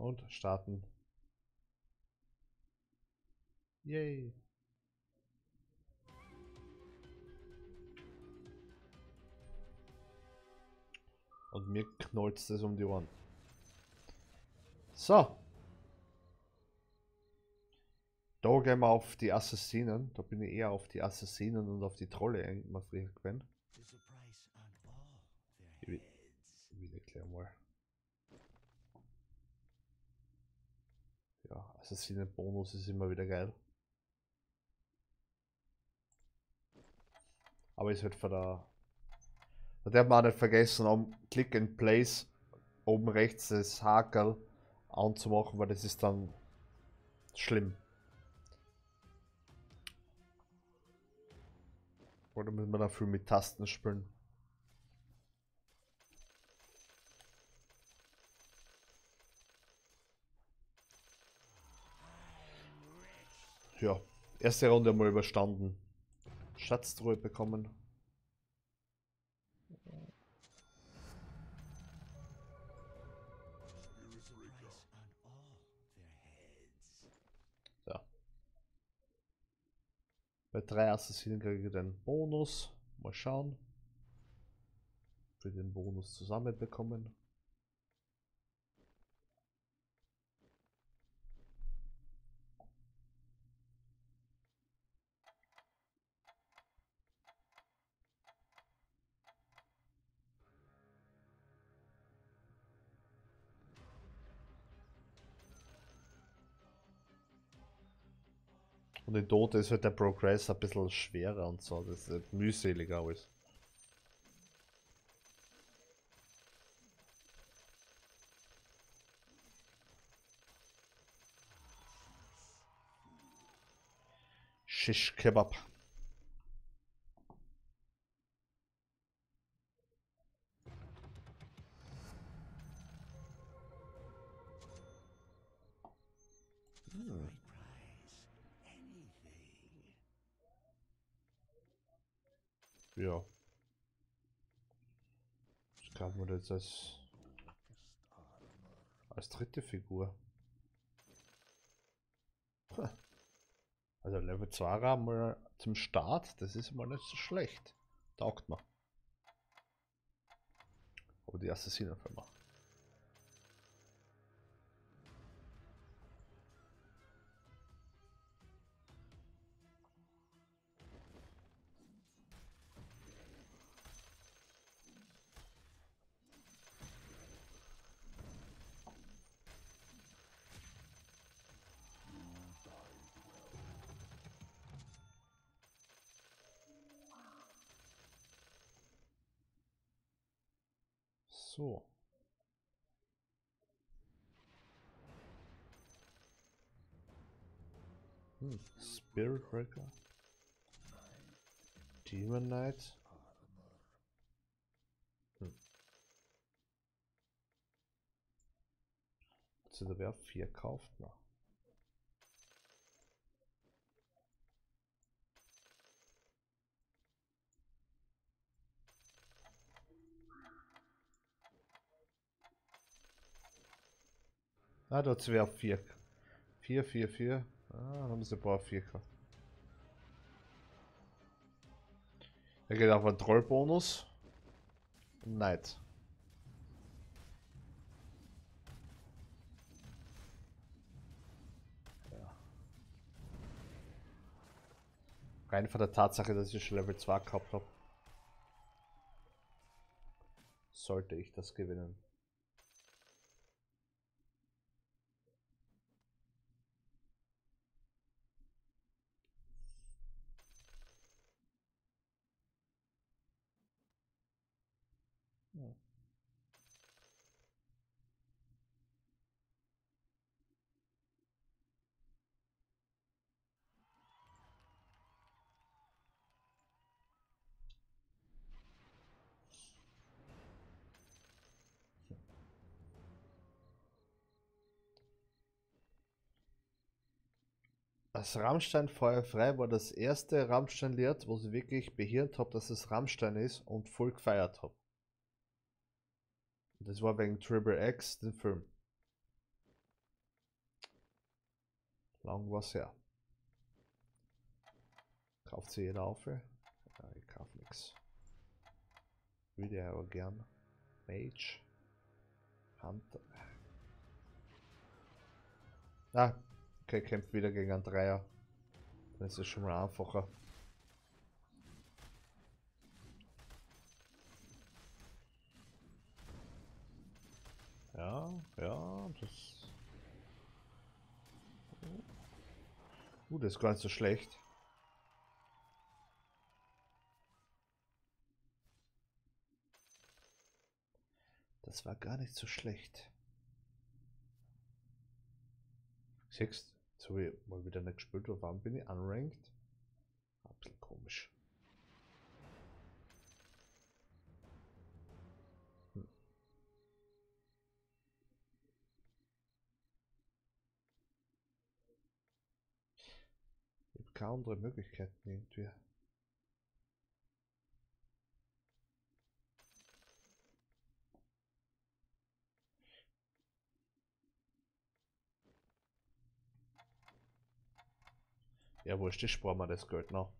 Und starten. Yay. Und mir knallt es um die Ohren. So. Da gehen wir auf die Assassinen. Da bin ich eher auf die Assassinen und auf die Trolle immer früher gewesen. Ich will, erklären mal. Ja, Assassinen-Bonus ist immer wieder geil. Aber ist halt von der. Da darf man auch nicht vergessen, um Click and Place oben rechts das Hakel anzumachen, weil das ist dann schlimm. Oder müssen wir dafür mit Tasten spielen? Ja, erste Runde mal überstanden. Schatztruhe bekommen. So. Bei drei Assassinen kriege ich den Bonus. Mal schauen. Für den Bonus zusammenbekommen. Und in Dota ist halt der Progress ein bisschen schwerer und so. Das ist halt mühseliger alles. Shish Kebab. Mir jetzt als, als dritte Figur. Also Level 2 haben wir zum Start, das ist mal nicht so schlecht. Taugt mir. Aber die Assassinenfirma. Spirit Breaker. Demon Knight. Hm. Beziehungsweise wer 4 kauft noch. Ah, dort wäre 4. 4, 4, 4. A, nam była wiecha. Er geht auf einen Trollbonus. Neid. Rein von der Tatsache, dass ich schon Level 2 gehabt habe, sollte ich das gewinnen. Das Rammstein Feuerfrei war das erste Rammstein-Lied, wo ich wirklich behirnt habe, dass es Rammstein ist und voll gefeiert habe. Das war wegen Triple X, den Film. Lang was her. Kauft sie jeder auf? Ja, ich kauf nix. Würde ich aber gern. Mage. Hunter. Ah, okay, kämpft wieder gegen einen Dreier. Das ist schon mal einfacher. Ja, ja, das. Uh, das ist gar nicht so schlecht. Das war gar nicht so schlecht. Siehst jetzt habe ich mal wieder nicht gespielt. Warum bin ich unranked? Ein bisschen komisch. Hm. Ich habe keine andere Möglichkeiten irgendwie. Ja, wurscht, ich spare mal das Geld noch.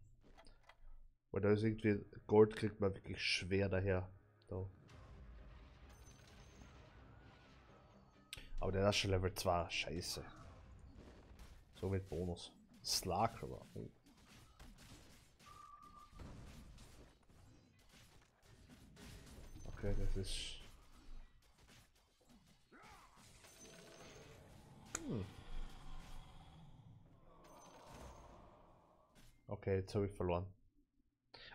Weil da ist irgendwie, Gold kriegt man wirklich schwer daher. Da. Aber der ist schon Level 2, scheiße. So mit Bonus. Slack aber. Oh. Okay, das ist... Hm. Okay, jetzt habe ich verloren.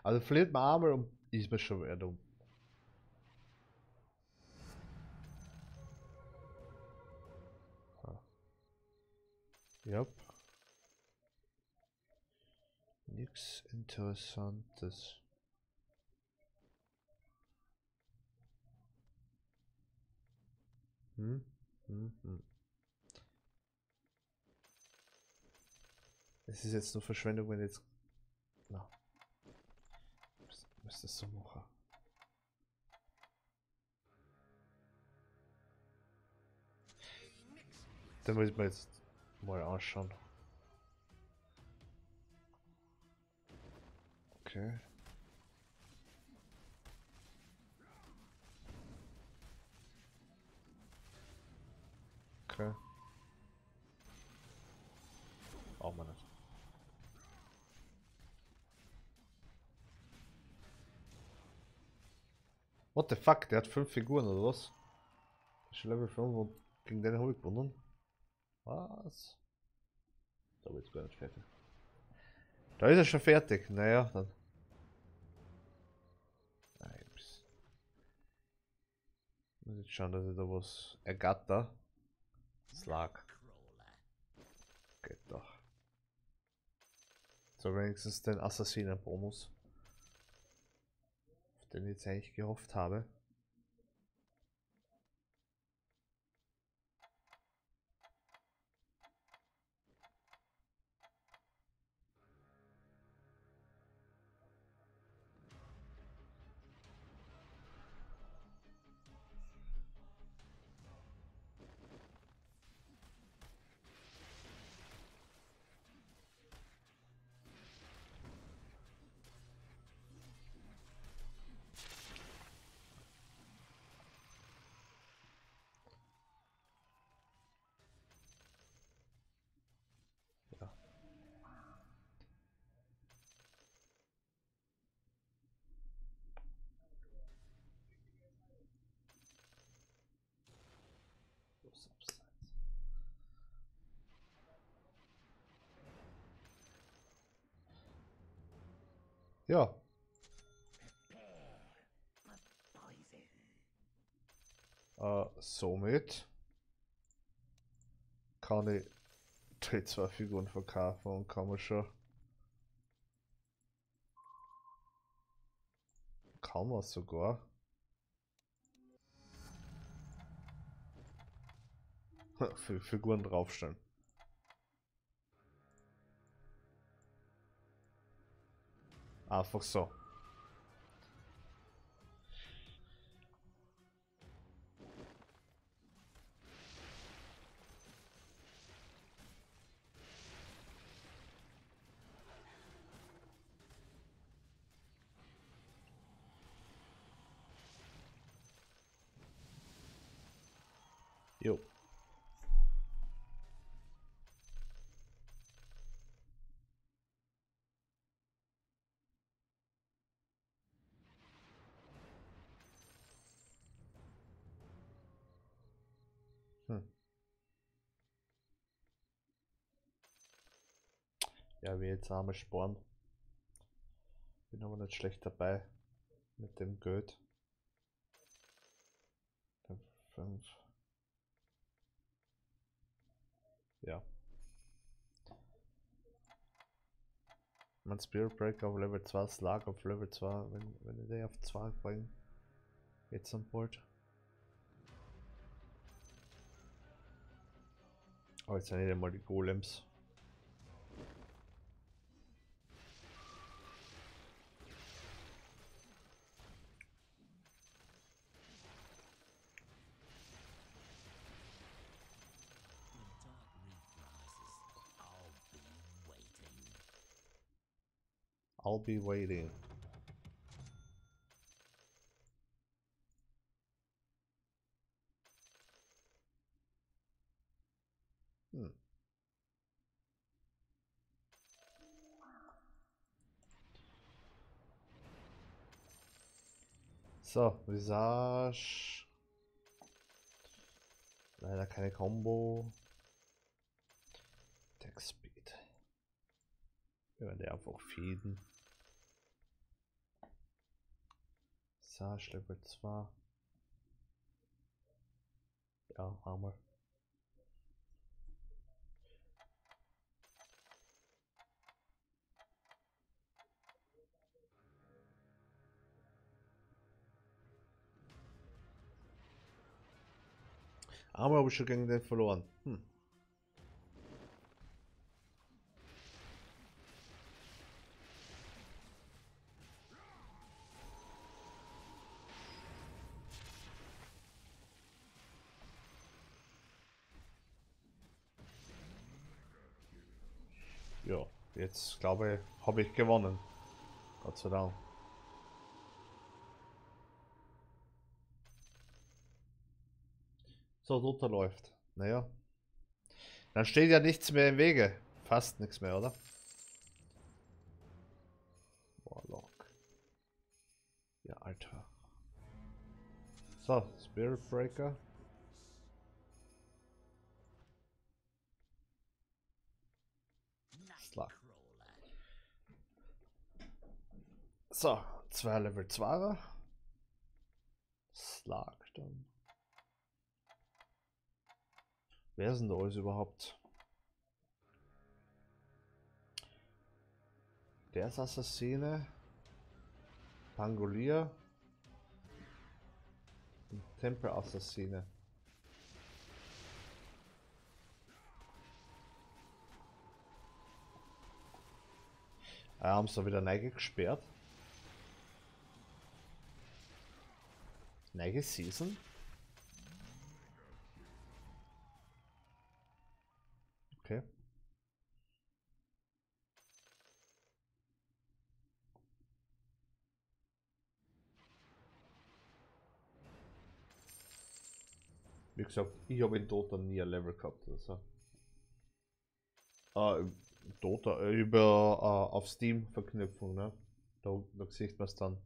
Also verliert man einmal und ist mir schon wieder dumm. Ja. Nichts Interessantes. Hm? Hm, hm. Es ist jetzt nur Verschwendung, wenn jetzt. Müsste so machen. Den muss ich mir jetzt mal anschauen. Okay. Okay. Oh Mann. What the fuck, der hat fünf Figuren oder was? Ist Level 5 und gegen den habe ich gewonnen. Was? Da wird gar nicht fertig. Da ist er schon fertig. Naja, dann. Nein, Muss jetzt schauen, dass ich da was ergatter. Slag. Geht doch. So wenigstens den Assassinen-Bonus den jetzt eigentlich gehofft habe. Äh, somit kann ich die zwei Figuren verkaufen und kann man schon kann man sogar für Figuren draufstellen. Einfach so. Ja, wie jetzt arme Sporn. Bin aber nicht schlecht dabei mit dem Geld. 5. Ja. Mein Spirit Breaker auf Level 2, Slag auf Level 2, wenn, wenn ich den auf 2 bringe. Jetzt an Bord. Aber jetzt sind nicht einmal die Golems. I'll be waiting. Hm. So, Visage. Leider keine Combo. Text Speed. Wir werden einfach feeden. Visage Level 2. Ja, wir. Aber habe ich schon gegen den verloren. Hm. Ja, jetzt glaube ich, habe ich gewonnen. Gott sei Dank. So, Luther läuft. Naja. Dann steht ja nichts mehr im Wege. Fast nichts mehr, oder? Warlock. Ja, Alter. So, Spirit Breaker. So, zwei Level 2 Slag dann. Wer sind da alles überhaupt? Der ist Assassine. Pangolier. Tempel-Assassine. Ah, haben sie wieder Neige gesperrt. Neige Season? Okay. Wie gesagt, ich habe in Dota nie ein Level gehabt. Also. Ah, Dota äh, über äh, auf Steam Verknüpfung, ne? Da, da sieht man es dann.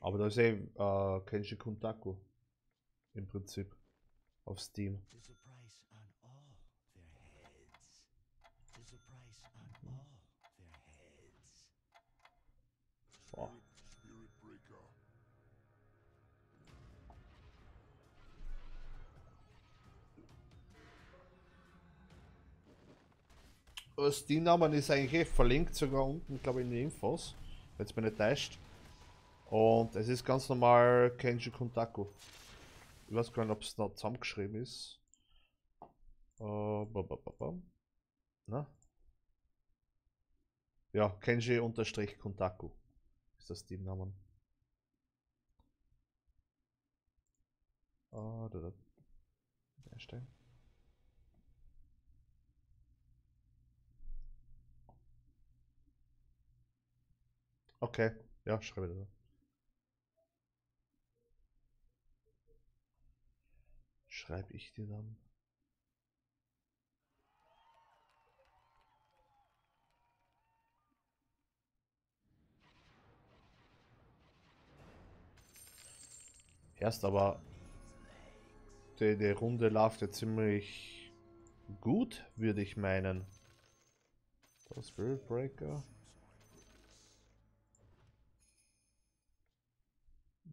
Aber da ist eh äh, Kenji Kuntaku im Prinzip auf Steam. Boah. Aber Steam-Namen ist eigentlich eh verlinkt, sogar unten, glaube ich, in den Infos. Jetzt bin ich täuscht. Und es ist ganz normal Kenji Kuntaku. Ich weiß gar nicht, ob es noch zusammengeschrieben ist. Äh, ba, ba, ba, ba. Na? Ja, Kenji unterstrich Kuntaku ist das Steam-Namen. Ah, da, da. Erstellen. Okay, ja, schreibe da. Schreibe ich dir dann. Erst aber die, die Runde läuft ja ziemlich gut, würde ich meinen. Das Spirit Breaker.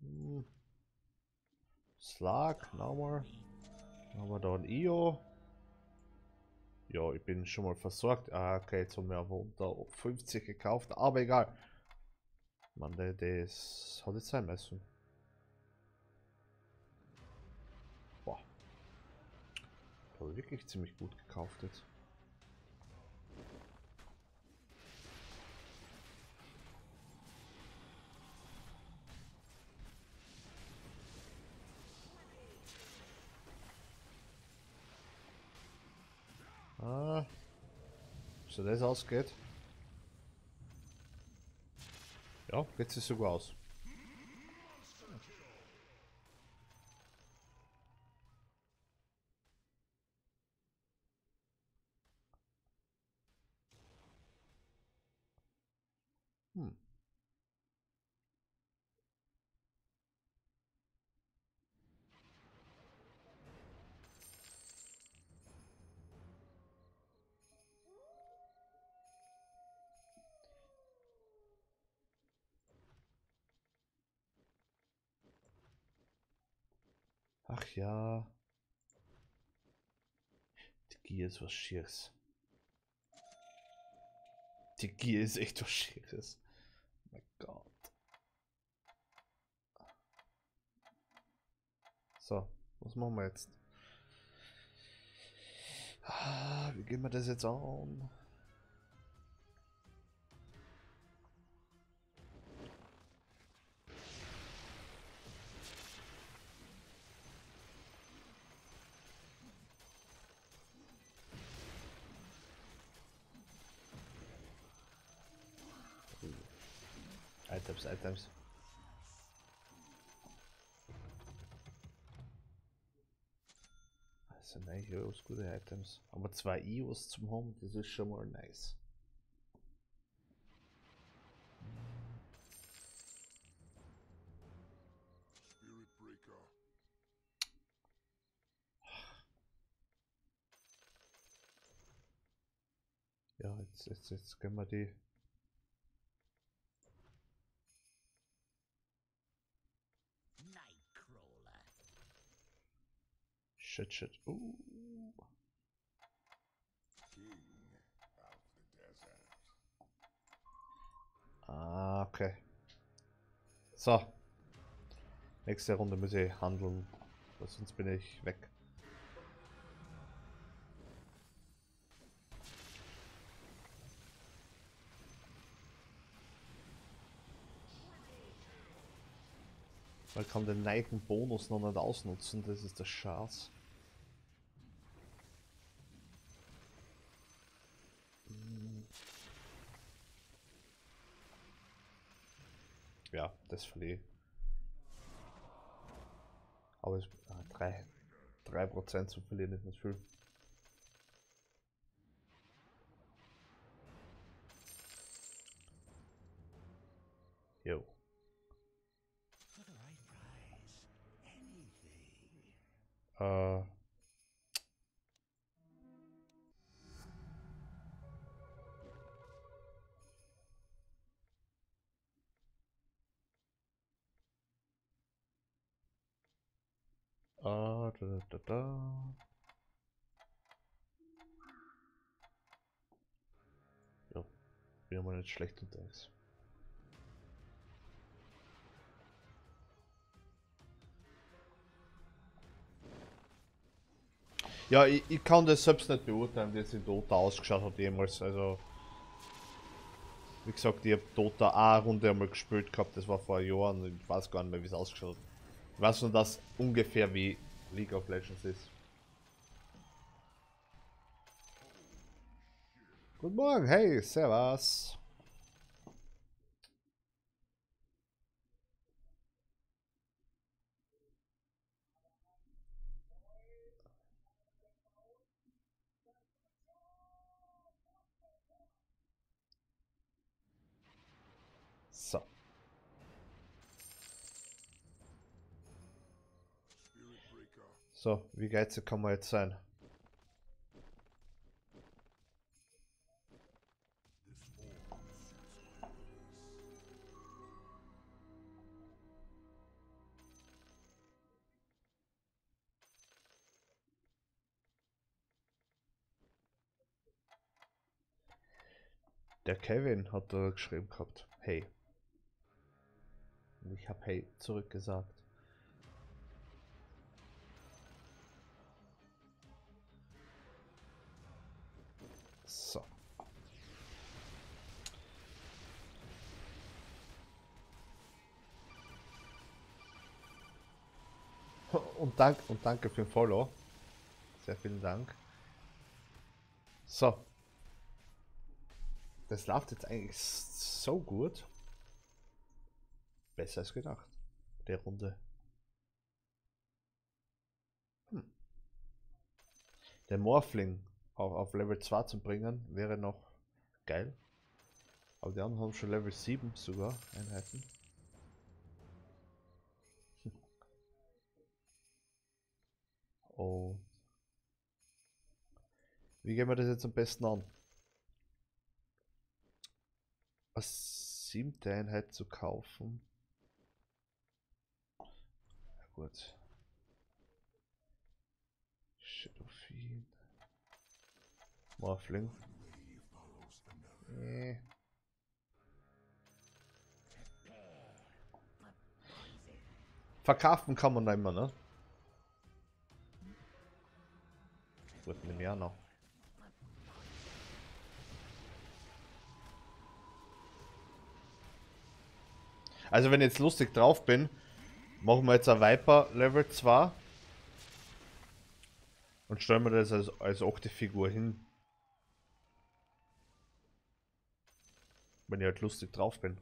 Hm. Slag, nochmal. Haben wir da ein IO. Ja, ich bin schon mal versorgt. Ah, okay, jetzt haben wir aber unter 50 gekauft, aber egal. Man, das hat jetzt sein müssen. Boah. Ich wirklich ziemlich gut gekauft jetzt. So das ausgeht. Ja, geht sich sogar aus. Ja. Die Gier ist was Schieres. Die Gier ist echt was Schieres. Oh mein Gott. So, was machen wir jetzt? Ah, wie gehen wir das jetzt an? Items, Items. Sind eigentlich alles gute Items. Aber zwei IOs zum haben, das ist schon mal nice. Ja, jetzt, jetzt, jetzt können wir die. Shit, shit. Uh. Ah, okay. So. Nächste Runde muss ich handeln, sonst bin ich weg. Man kann den neigen Bonus noch nicht ausnutzen, das ist der Schatz. Ja, das verliere ich. Aber es ah, drei, drei Prozent zu verlieren ist nicht viel. Da, da, da. Ja, bin aber nicht schlecht unterwegs. Ja, ich, ich kann das selbst nicht beurteilen, wie es in Dota ausgeschaut hat jemals. Also, wie gesagt, ich habe Dota eine Runde einmal gespielt gehabt, das war vor Jahren ich weiß gar nicht mehr, wie es ausgeschaut hat. Ich weiß nur, dass ungefähr wie League of Legends ist. Guten Morgen, hey, servus. So, wie geizig kann man jetzt sein? Der Kevin hat da geschrieben gehabt, hey. Und ich habe hey zurückgesagt. Und, dank, und danke für den Follow. Sehr vielen Dank. So. Das läuft jetzt eigentlich so gut. Besser als gedacht. Der Runde. Hm. Der Morphling auf, auf Level 2 zu bringen, wäre noch geil. Aber die anderen haben schon Level 7 sogar Einheiten. Oh. Wie gehen wir das jetzt am besten an? Eine siebte Einheit zu kaufen. Ja gut. Shadowfiend. Morphling. Nee. Verkaufen kann man da immer, ne? Ja noch. Also wenn ich jetzt lustig drauf bin, machen wir jetzt ein Viper Level 2 und stellen wir das als, als achte Figur hin. Wenn ich halt lustig drauf bin.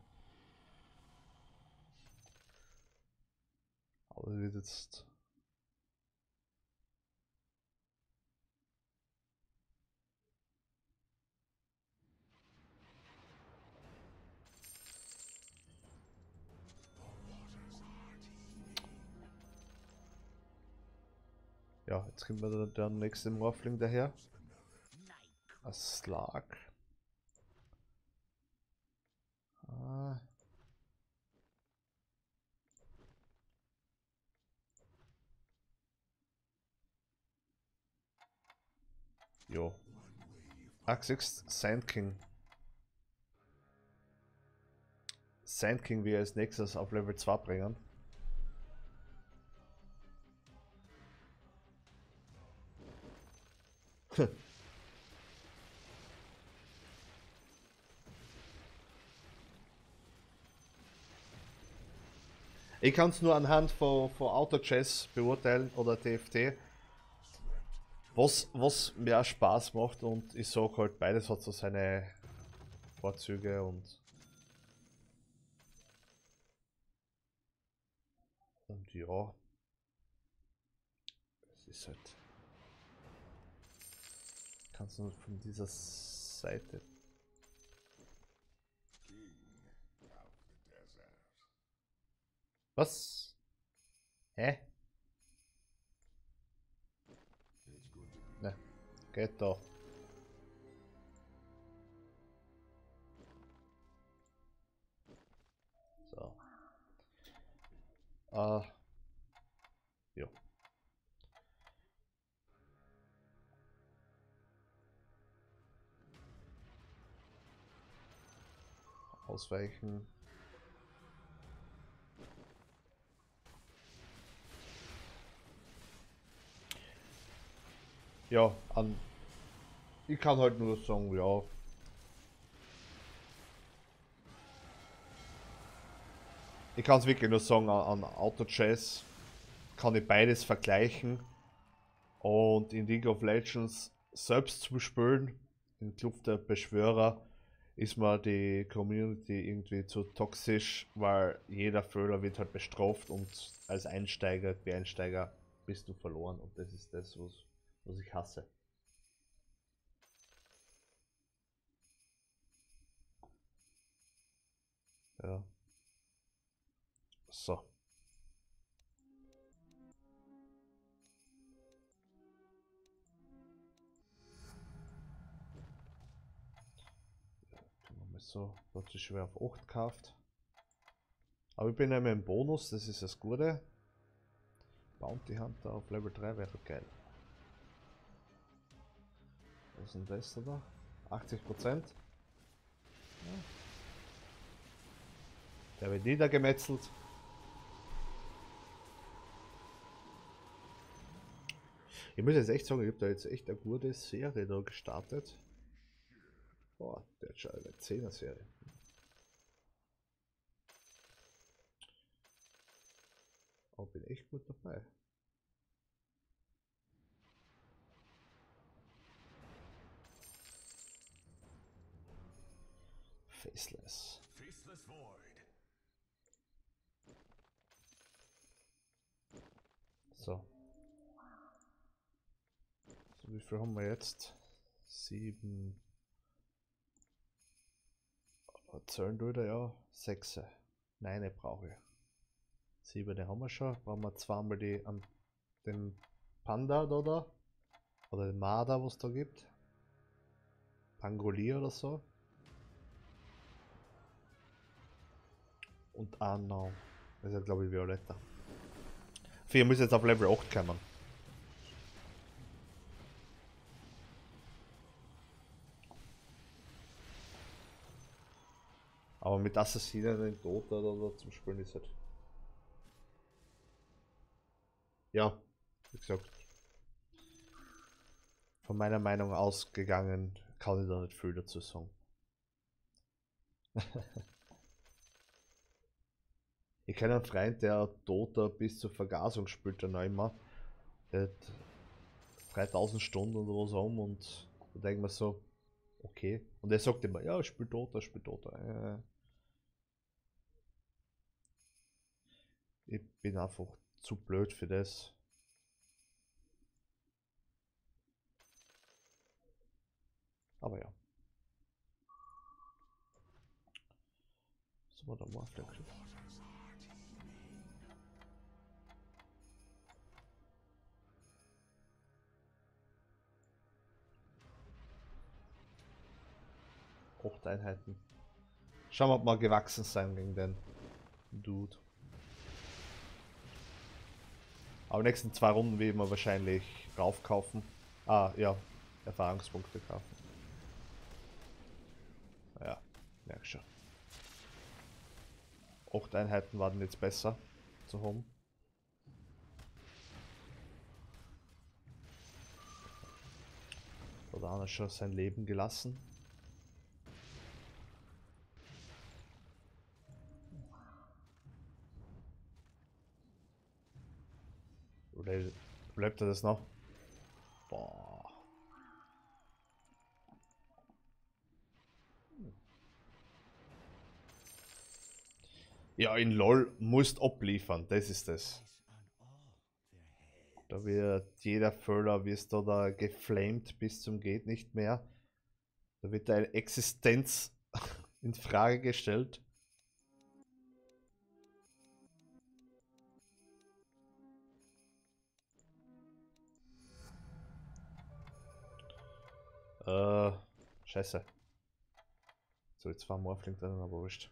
Aber das wird jetzt... Ja, jetzt kommt mir der, der nächste Morphling daher. Ein Slag. Ah. Jo. Axix Sand King. Sand King wir als nächstes auf Level 2 bringen. Ich kann es nur anhand von, von Auto-Chess beurteilen oder TFT, was, was auch Spaß macht und ich sage halt, beides hat so seine Vorzüge und und ja, es ist halt kannst du von dieser Seite. Was? Hä? Ne, geht doch. So. Äh. Ausweichen. Ja, an. Ich kann halt nur sagen, ja. Ich kann es wirklich nur sagen, an, an Auto Chess kann ich beides vergleichen. Und in League of Legends selbst zu spielen, im Club der Beschwörer, ist mir die Community irgendwie zu toxisch, weil jeder Fehler wird halt bestraft und als Einsteiger, Quereinsteiger bist du verloren und das ist das, was, was ich hasse. Ja. So. So plötzlich schwer auf 8 gekauft. Aber ich bin immer im Bonus, das ist das Gute. Bounty Hunter auf Level 3 wäre geil. Was ist denn das da? 80 Prozent. Ja. Der wird niedergemetzelt. Ich muss jetzt echt sagen, ich habe da jetzt echt eine gute Serie da gestartet. Boah, der schon eine 10er Serie. Aber bin echt gut dabei. Faceless. Faceless Void. So. So, wie viel haben wir jetzt? Sieben. Zählen tut er ja. Sechs. Nein, brauche ich. Sieben haben wir schon. Brauchen wir zweimal die an den Panda da, da. Oder den Marder, was da gibt. Pangolier oder so. Und Arnau. Das ist ja glaube ich Violetta. Vier muss jetzt auf Level 8 kommen. Aber mit Assassinen in Dota oder zum Spielen ist halt. Ja, wie gesagt. Von meiner Meinung ausgegangen kann ich da nicht viel dazu sagen. ich kenne einen Freund, der Dota bis zur Vergasung spielt, der noch immer. Der hat 3000 Stunden oder was um und da denkt man so, okay. Und er sagt immer, ja, spiel Dota, spiel Dota. Äh, Ich bin einfach zu blöd für das. Aber ja. So war der Morphler-Clip. Acht Einheiten. Schauen wir, ob wir gewachsen sein gegen den Dude. Aber nächsten zwei Runden will wir wahrscheinlich raufkaufen. Ah, ja, Erfahrungspunkte kaufen. Ja, merk schon. Acht Einheiten waren jetzt besser zu haben. Oder hat schon sein Leben gelassen? Oder bleibt das noch? Boah. Ja, in LOL musst abliefern, das ist es. Da wird jeder Völler wirst du da geflamed bis zum geht nicht mehr. Da wird deine Existenz in Frage gestellt. Äh, scheiße. So, jetzt war Morphling drin, aber wurscht.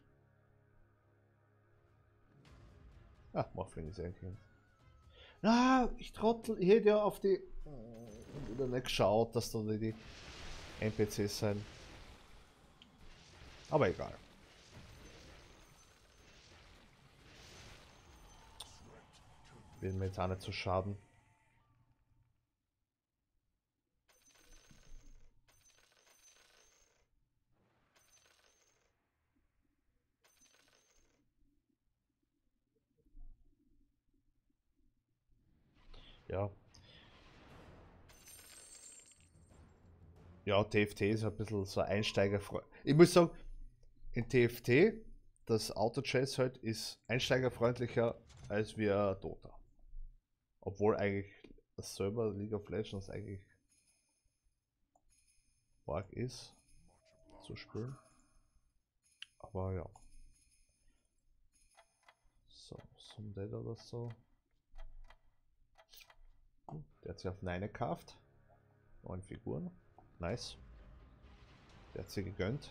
Ah, Morphling ist eigentlich. Na, ich trottel, ich hätte ja auf die. Wieder nicht geschaut, dass da die NPCs sein. Aber egal. Will mir jetzt auch nicht zu schaden. Ja. Ja, TFT ist ein bisschen so einsteigerfreundlich. Ich muss sagen, in TFT, das Auto-Chess halt, ist einsteigerfreundlicher als wir Dota. Obwohl eigentlich das selber League of Legends eigentlich arg ist zu spielen. Aber ja. So, zum Dead oder so. Der hat sich auf Neine gekauft. Neun Figuren. Nice. Der hat sie gegönnt.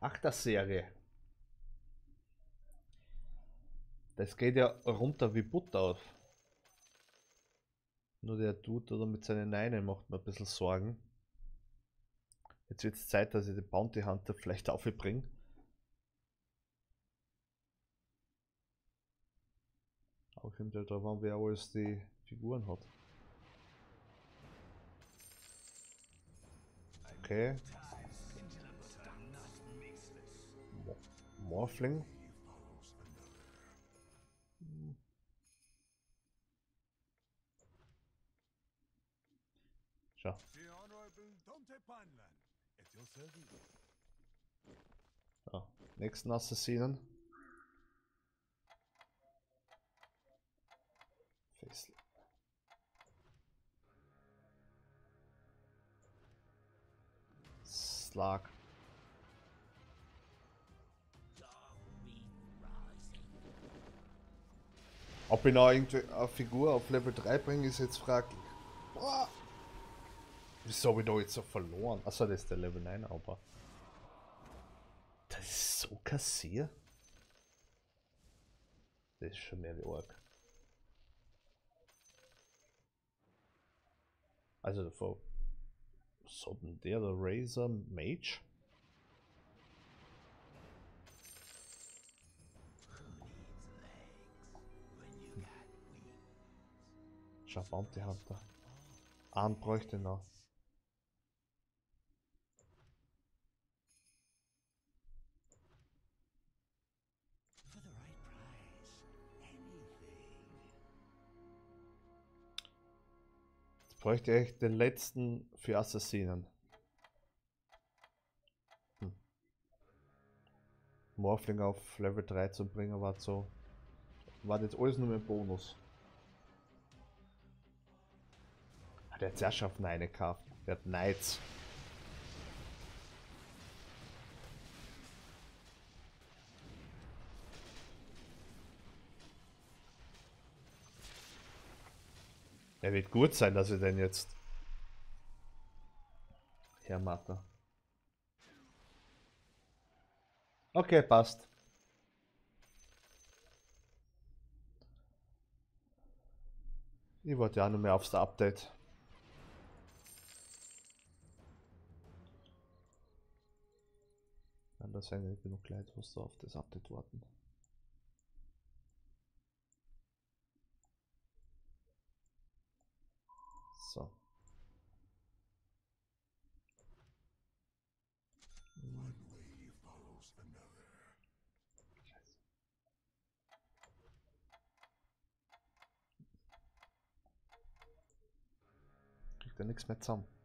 Achterserie. Das geht ja runter wie Butter auf. Nur der Dude oder mit seinen Neinen macht mir ein bisschen Sorgen. Jetzt wird es Zeit, dass ich den Bounty Hunter vielleicht aufbringe. Aber kommt ja drauf an, wer alles die Figuren hat. Okay. Mo- Morphling. So, nächsten Assassinen. Fessel. Slag. Ob ich noch eine Figur auf Level 3 bringe, ist jetzt fraglich. Boah. Wieso habe ich da jetzt so verloren? Achso, das ist der Level 9, aber. Das ist so kassiert. Das ist schon mehr wie arg. Also davor. Was hat denn der, der Razor Mage? Schau, Bounty Hunter. Einen bräuchte noch. Bräuchte echt den letzten für Assassinen. Hm. Morphling auf Level 3 zu bringen war so. War jetzt alles nur ein Bonus. Ah, Der hat ja schon auf Neine gekauft. Der hat Knights. Er wird gut sein, dass wir den jetzt. Herr Matter. Okay, passt. Ich warte ja nur mehr aufs Update. Sind nicht genug Leute, was da auf das Update warten. So. Kriegt er nichts mehr zusammen.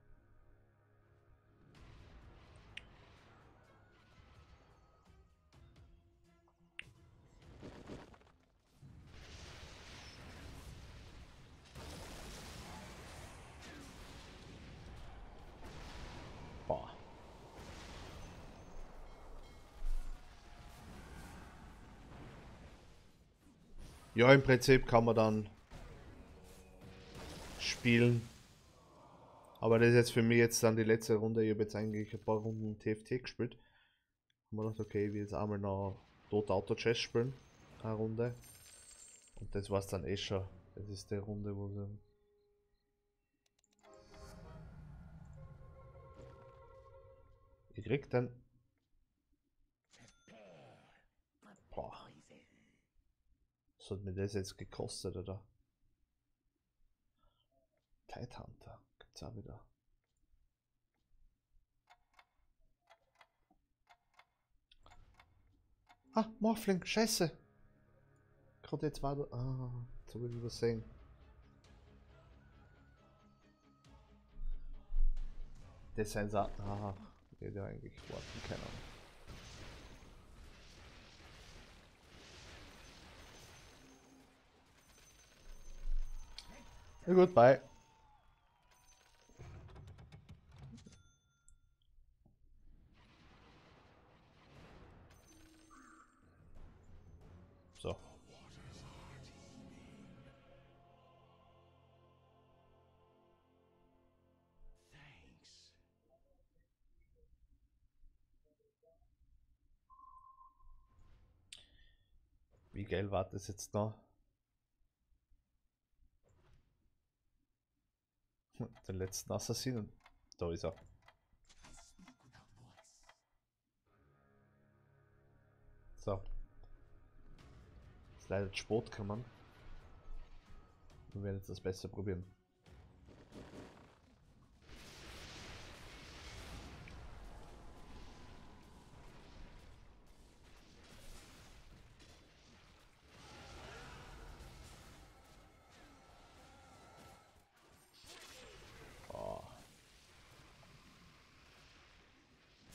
Ja, im Prinzip kann man dann spielen. Aber das ist jetzt für mich jetzt dann die letzte Runde. Ich habe jetzt eigentlich ein paar Runden TFT gespielt. Haben wir gedacht, okay, ich will jetzt einmal noch Dota Auto Chess spielen. Eine Runde. Und das war's dann eh schon. Das ist die Runde, wo sie. Ich krieg dann. Boah. Hat mir das jetzt gekostet, oder? Tidehunter. Gibt's auch wieder. Ah, Morphling, scheiße. Gerade jetzt war da. Ah, jetzt habe ich übersehen. Das sind so. Ah, hätte eigentlich warten können. Goodbye. So. Wie geil war das jetzt noch? Den letzten Assassinen. Da ist er. So. Ist leider gekommen. Wir werden jetzt das Beste probieren.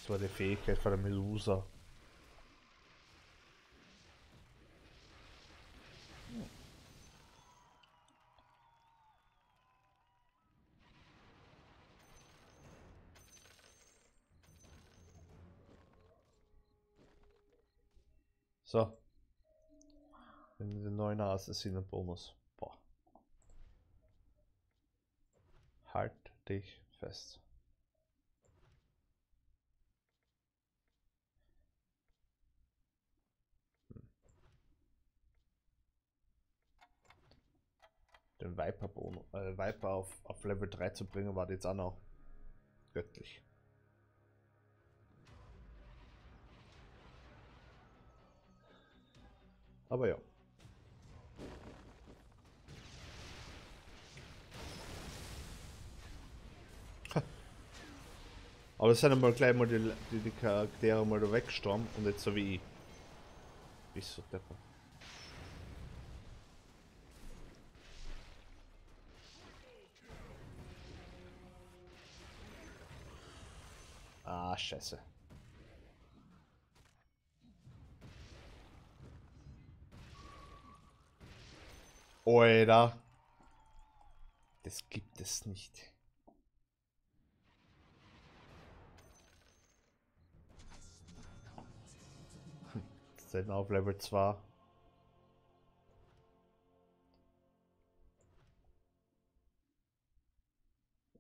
War die Fähigkeit von der Medusa. So. In den neuen Assassinen-Bonus. Boah. Halt dich fest. Den Viper, äh, Viper auf, auf Level 3 zu bringen, war jetzt auch noch göttlich. Aber ja. Aber es sind einmal gleich mal die, die, die Charaktere mal weggestorben und jetzt so wie ich. Bist so depper. Scheiße. Alter. Das gibt es nicht. Hm, Sind auf Level 2.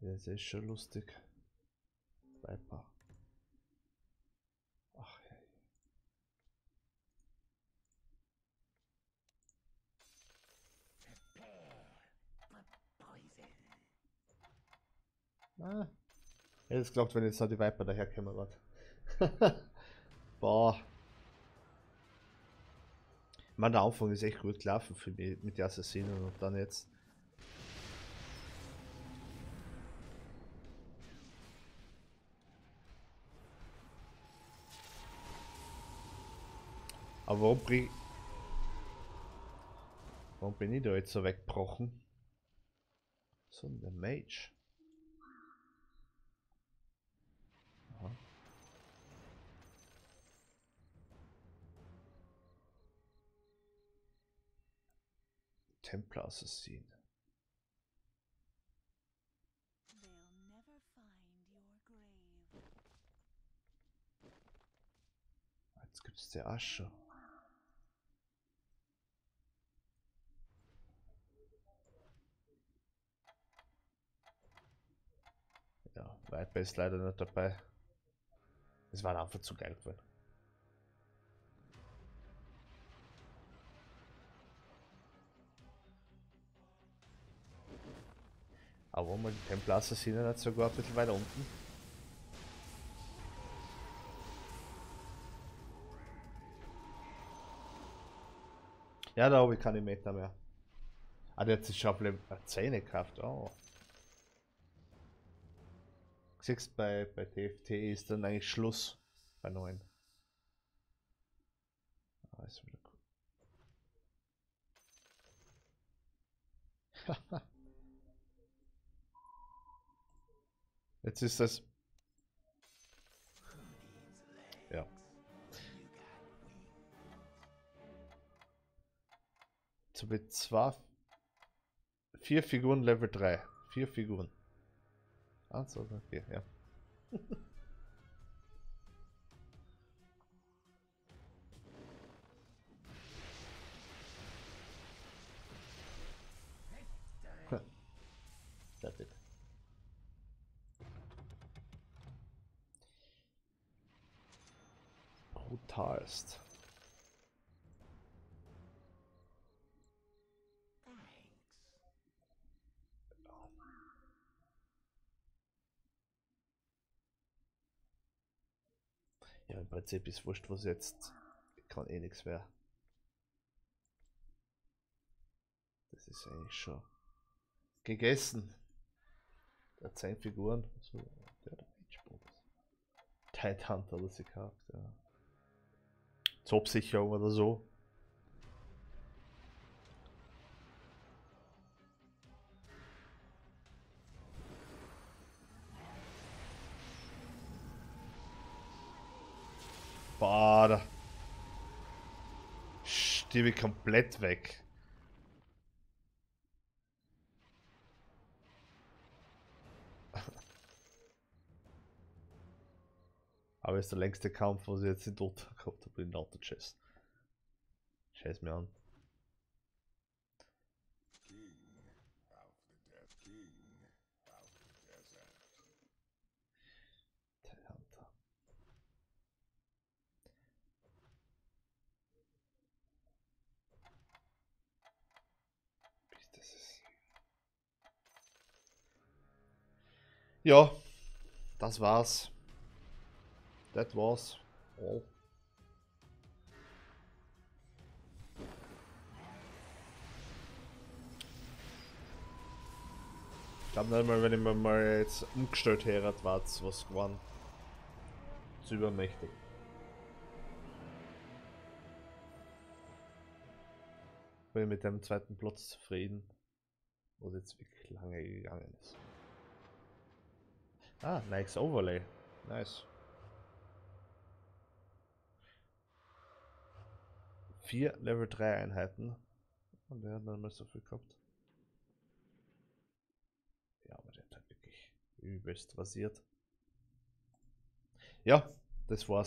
Das ist schon lustig. Viper. Ah. Ich es geglaubt, wenn jetzt noch die Viper daherkommen wird. Boah. Man, der Anfang ist echt gut gelaufen für mich mit den Assassinen und dann jetzt. Aber warum bring... Warum bin ich da jetzt so weggebrochen? So, der Mage. Grave. Jetzt gibt es die Asche. Ja, Viper ist leider nicht dabei. Es war einfach zu geil geworden. Aber wo wir die Templar Assassinen nicht sogar ein bisschen weiter unten. Ja, da habe ich keine Meter mehr. Ah, der hat sich schon 10 gekauft. Oh. Siehst bei, bei TFT ist dann eigentlich Schluss bei 9. Ah, ist wieder cool. Jetzt ist das. Ja. So mit zwei. Vier Figuren Level 3. Vier Figuren. Ah, so, okay, ja. Ja, im Prinzip ist wurscht, was jetzt. Kann eh nichts mehr. Das ist eigentlich schon gegessen. Der hat 10 Figuren. So, der hat Endspurt. Tidehunter hat er sich gehabt, ja. Zur Absicherung oder so. Boah, da. Stimme komplett weg. Aber ist der längste Kampf, was ich jetzt in Dota gehabt habe in Auto Chess. Scheiß mir an. Ja, das war's. That was all. Ich glaube nicht mal, wenn ich mir mal jetzt umgestellt hätte, war es was geworden. Zu übermächtig. Bin mit dem zweiten Platz zufrieden, was jetzt wirklich lange gegangen ist. Ah, nice Overlay. Nice. Vier Level 3 Einheiten. Und der hat noch mal so viel gehabt. Ja, aber der hat halt wirklich übelst rasiert. Ja, das war's.